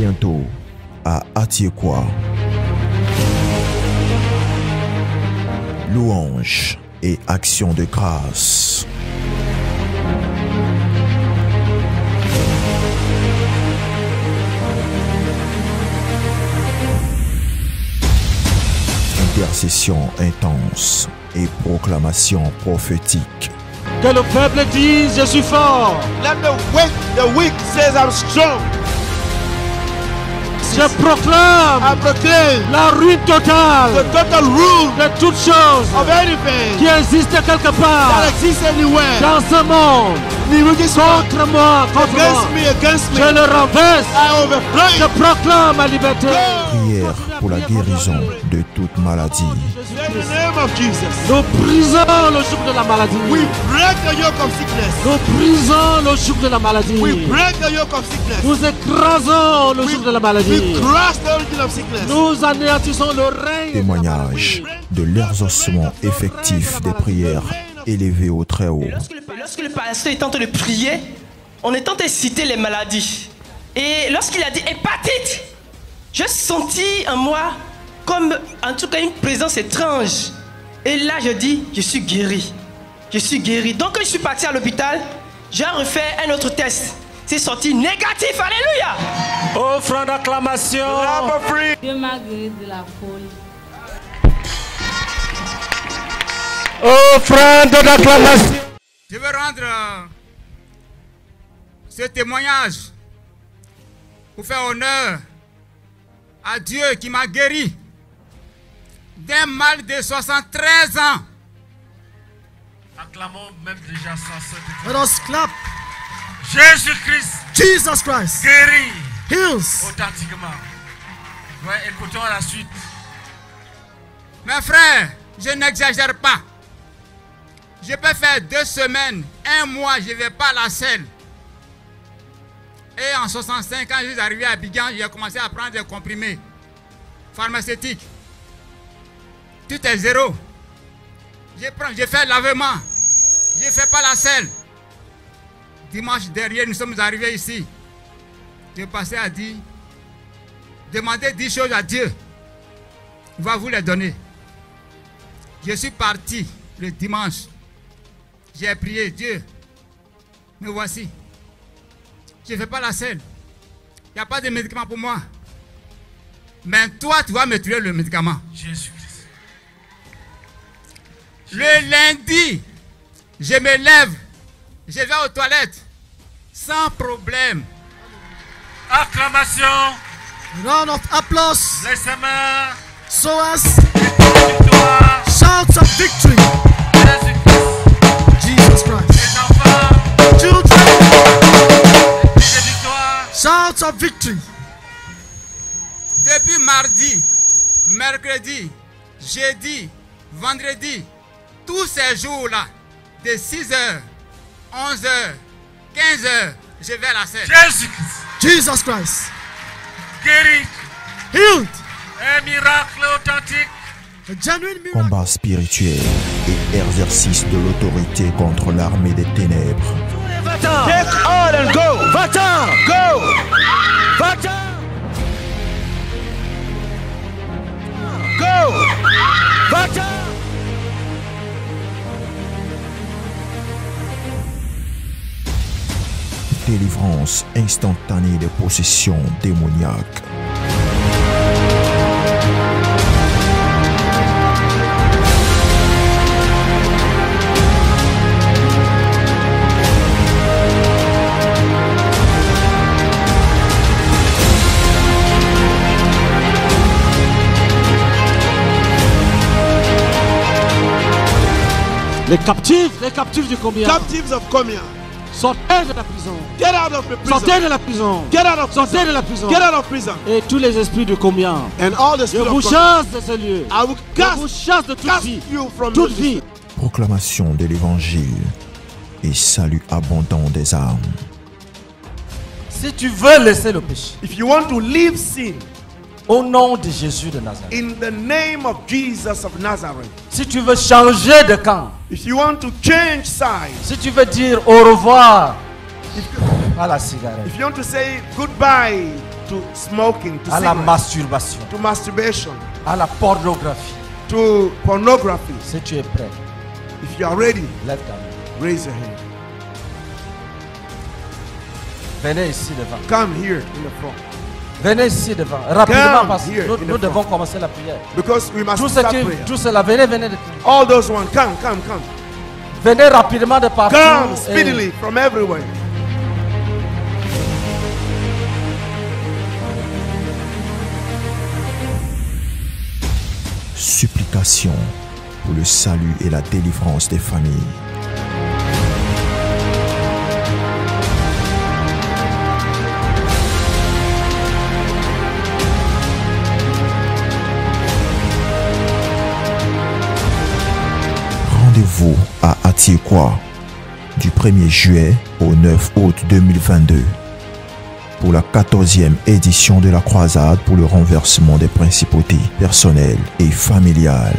bientôt à Atiekwa. Louange et action de grâce. Intercession intense et proclamation prophétique. Que le peuple dise Je suis fort. Let the weak, the weak says I'm strong. Je proclame I proclaim la ruine totale the total rule de toutes choses of anything qui existent quelque that part exists anywhere. dans ce monde contre moi, contre moi. Against me, against me. Je le renverse. I Je proclame ma liberté. Prière pour la guérison de toute maladie. Of Jesus. Nous brisons le joug de la maladie. We break the yoke of sickness. Nous brisons le joug de la maladie. We break the yoke of sickness. Nous écrasons le We, joug de la we maladie. crush the origin of sickness. Nous anéantissons le règne. Témoignage de l'exaucement effectif des prières élevées au Très-Haut. Lorsque le, lorsque le pasteur est en train de prier, on est en train de citer les maladies. Et lorsqu'il a dit hépatite, j'ai senti en moi comme en tout cas une présence étrange. Et là, je dis, je suis guéri. Je suis guéri. Donc, quand je suis parti à l'hôpital, j'ai refait un autre test. C'est sorti négatif. Alléluia. Offrande d'acclamation. Dieu m'a guéri de la folie. Offrande d'acclamation. Je veux rendre euh, ce témoignage pour faire honneur à Dieu qui m'a guéri d'un mal de 73 ans. Acclamons même déjà sans cette Let us clap. Jésus-Christ Jesus Christ guérit heals. authentiquement. Ouais, écoutons la suite. Mes frères, je n'exagère pas. Je peux faire deux semaines, un mois, je ne vais pas à la selle. Et en 65, quand je suis arrivé à Bigan, j'ai commencé à prendre des comprimés pharmaceutiques. Tout est zéro. Je prends, je fais lavement. Je ne fais pas la selle. Dimanche dernier, nous sommes arrivés ici. Je passais à dire, demandez 10 choses à Dieu. Il va vous les donner. Je suis parti le dimanche. J'ai prié Dieu. Me voici. Je ne fais pas la selle. Il n'y a pas de médicament pour moi. Mais toi, tu vas me trouver le médicament. Jésus-Christ. Le lundi, je me lève. Je vais aux toilettes. Sans problème. Acclamation. Round of applause. Les mains. So as Victoire. shouts of victory. Jésus-Christ. Jesus Christ. Les enfants. Children, shouts of victory. Depuis mardi, mercredi, jeudi, vendredi, tous ces jours-là, de 6h, 11h, 15h, je vais à la scène. Jésus-Christ. Jesus Christ. Guéri. Healed. Un miracle authentique. Combat spirituel et exercice de l'autorité contre l'armée des ténèbres. Va-t'en. Take all and go. Va-t'en. Délivrance instantanée des possessions démoniaques. Les captifs, les captifs du combien? Captives of Comia. Sortez de la prison. Get out of the prison. Sortez de la prison. Get out of Sortez prison. de la prison. Get out of prison. Et tous les esprits de combien And all the Je vous chasse de ce lieu. I will Je vous cast, chasse de toute cast vie. you from Toute this- vie. Proclamation de l'évangile et salut abondant des âmes. Si tu veux laisser le péché, If you want to leave sin au nom de Jésus de Nazareth, in the name of Jesus of Nazareth, si tu veux changer de camp, if you want to change sides, si tu veux dire au revoir à la cigarette, if you want to say goodbye to smoking, to à la masturbation, to masturbation, à la pornographie. to pornography. Si tu es prêt, If you are ready, lève ta main. raise your hand. Venez ici devant. Come here in the front. Venez ici devant. Rapidement Come parce que nous, devons commencer la prière. Because we must Tous ceux start qui, prayer. tous ceux-là, venez, venez, de- All those ones, come, come, come. venez rapidement de partout. Come et speedily from everywhere. Supplication pour le salut et la délivrance des familles. À Atiekwa du 1er juillet au 9 août 2022 pour la 14e édition de la croisade pour le renversement des principautés personnelles et familiales.